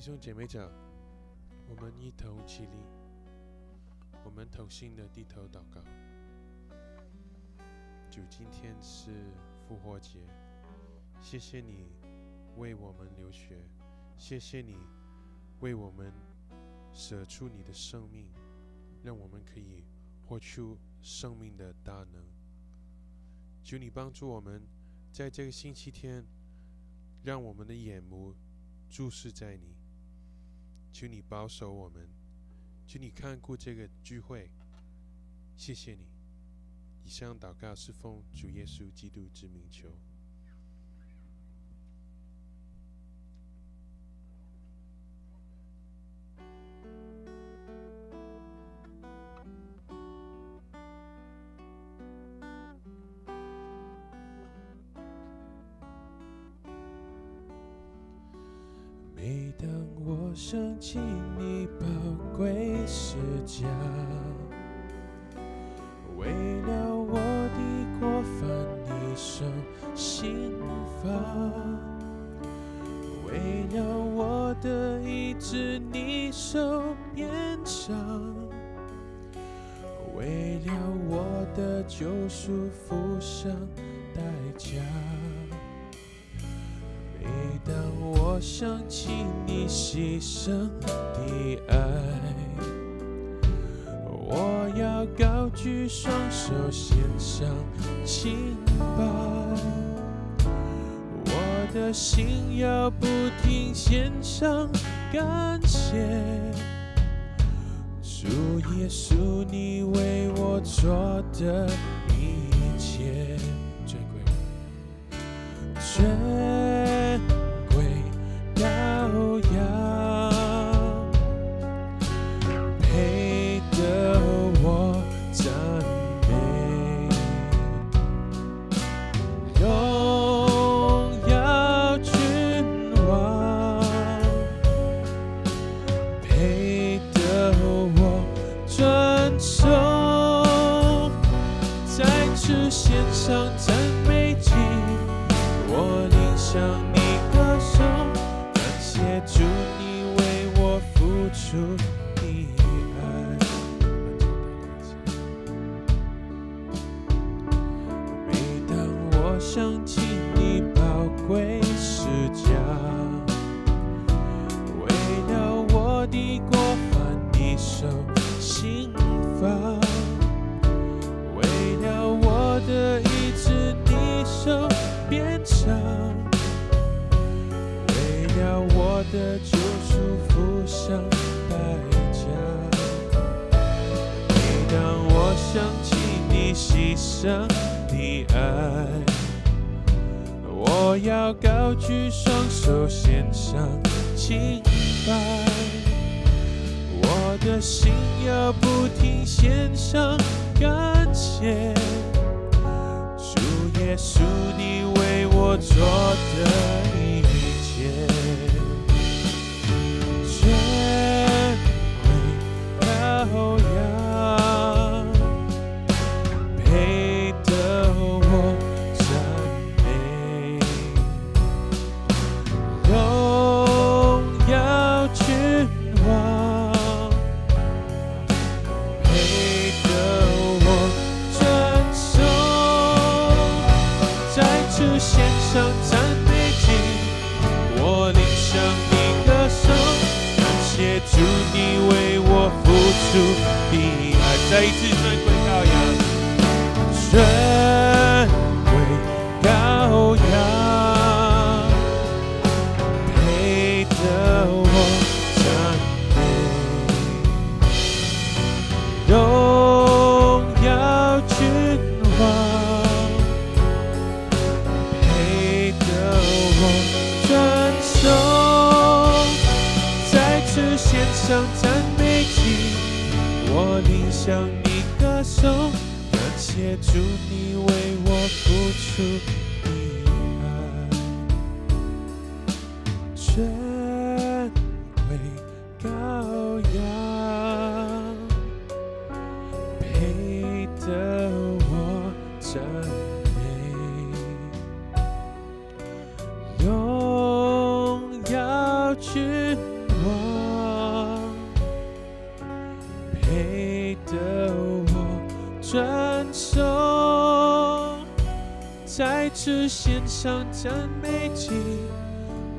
弟兄姐妹长，我们一同起立，我们同心的低头祷告。主，今天是复活节，谢谢你为我们流血，谢谢你为我们舍出你的生命，让我们可以活出生命的大能。求你帮助我们，在这个星期天，让我们的眼目注视在你。求你保守我们，求你看顾这个聚会，谢谢你。以上祷告是奉主耶稣基督之名求。每当我想起你宝贵施加，为了我的过犯你受刑罚，为了我的意志你受鞭伤，为了我的救赎付上代价。让我想起你牺牲的爱，我要高举双手献上清白，我的心要不停献上感谢。主耶稣，你为我做的一切尊贵。献上赞美祭。我领上你歌颂，感谢主你为我付出的救赎，付上代价。每当我想起你牺牲的爱，我要高举双手献上清白。我的心要不停献上感谢，主耶稣，你为我做的主你为我付出的爱，再一次尊贵想赞美祭，我领向你歌颂，感谢主你为我付出。为主献上赞美祭，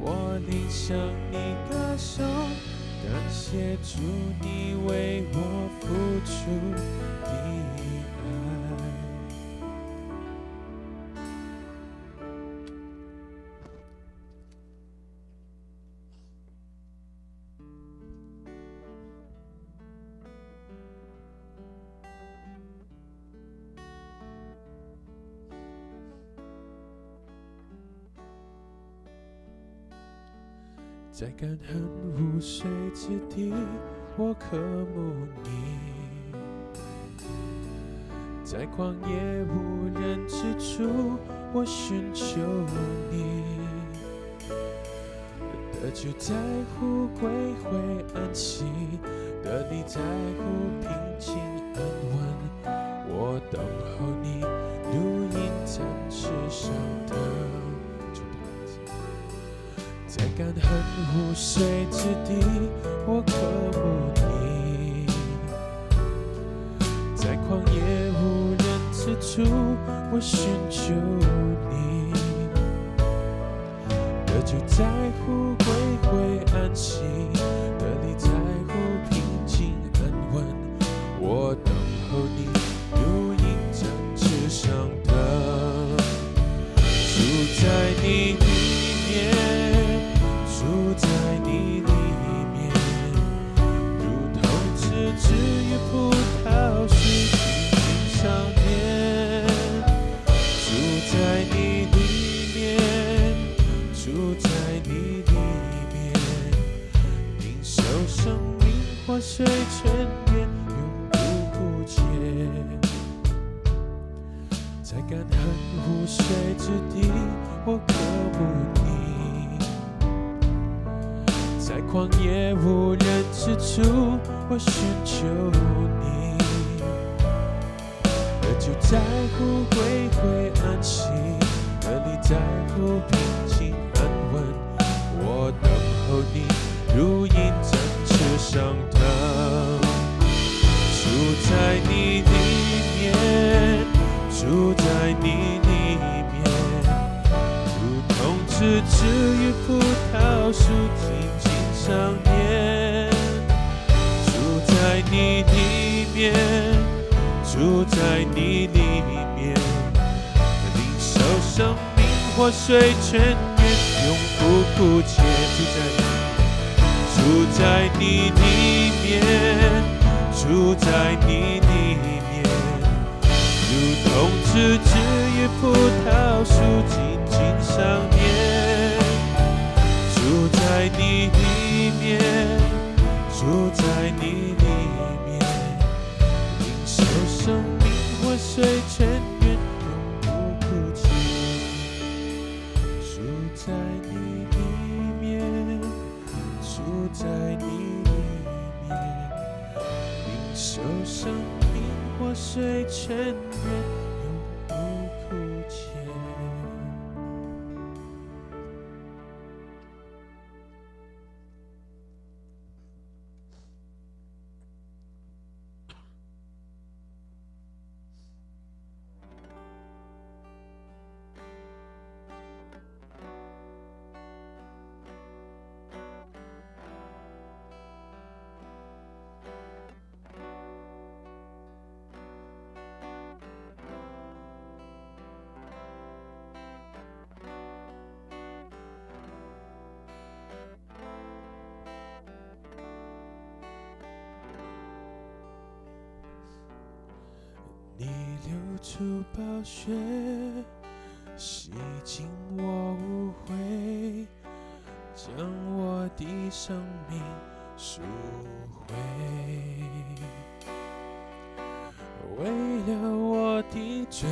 我领向你的手，感谢主你为我付出的。在干旱无水之地，我渴慕你；在旷野无人之处，我寻求你。得救在乎归回安息，得力在乎敢恨湖水之地，我渴慕你；在旷野无人之处，我寻求你。得救在乎归回安息，命活水泉源，永不枯竭。在干旱无水之地，我渴慕你。在旷野无人之处，我寻求你。而就在乎归回安息？而你在乎平静安稳？我等候你，如鹰展翅上腾。住在你里面，住在你里面，如同枝枝与葡萄树紧紧。想念，住在你里面，住在你里面，领受生命活水泉源，永不枯竭。住在住在你里面，住在你里面，如同枝枝与葡萄树紧紧相连。住在你里面，住在你里面，领受生命活水泉源，永不枯竭。住在你，在你里面，领受生命活水泉源。流出暴雪，洗净我污秽，将我的生命赎回。为了我的罪，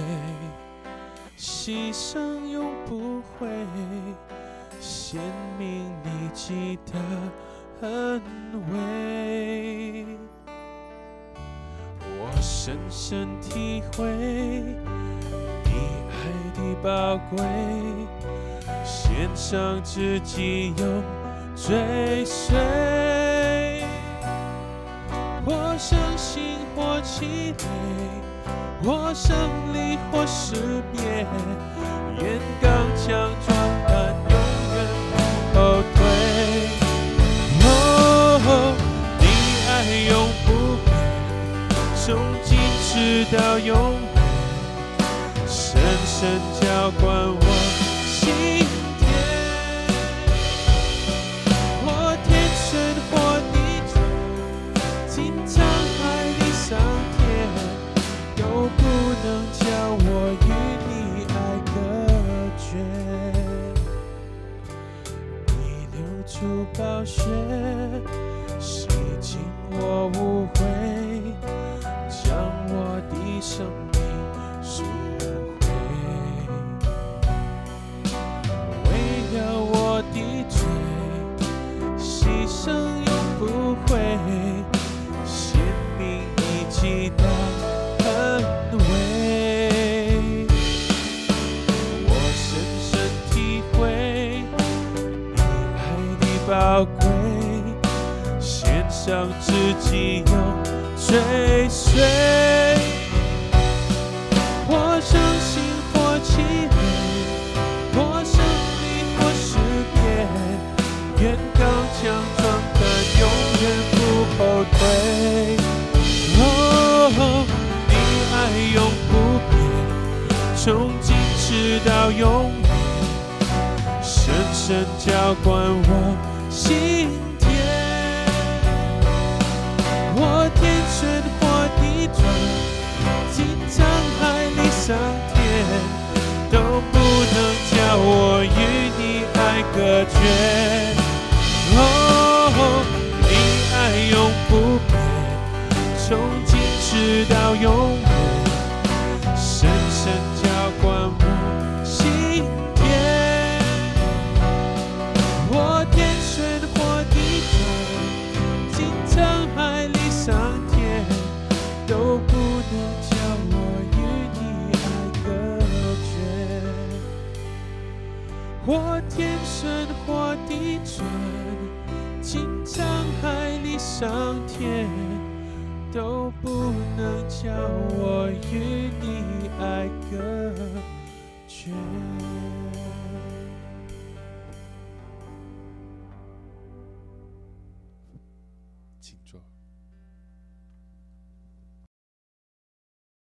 牺牲永不悔，显明你记得恩惠。我深深体会你爱的宝贵，献上自己用追随。我相信或气馁，或胜利或失灭，愿刚强壮到永远，深深生命赎回。为了我的罪，牺牲永不悔，显明你极大恩惠。我深深体会你爱的宝贵，献上自己永追随。伤心或气馁，或胜利或失败，愿刚强壮胆，永远不后退。哦，你爱永不变，从今直到永远，深深浇灌我心田。我天旋上天，都不能叫我与你爱隔绝。哦，你爱永不变，从今直到永远，天旋或地转，经沧海里桑田，都不能叫我与你爱隔绝。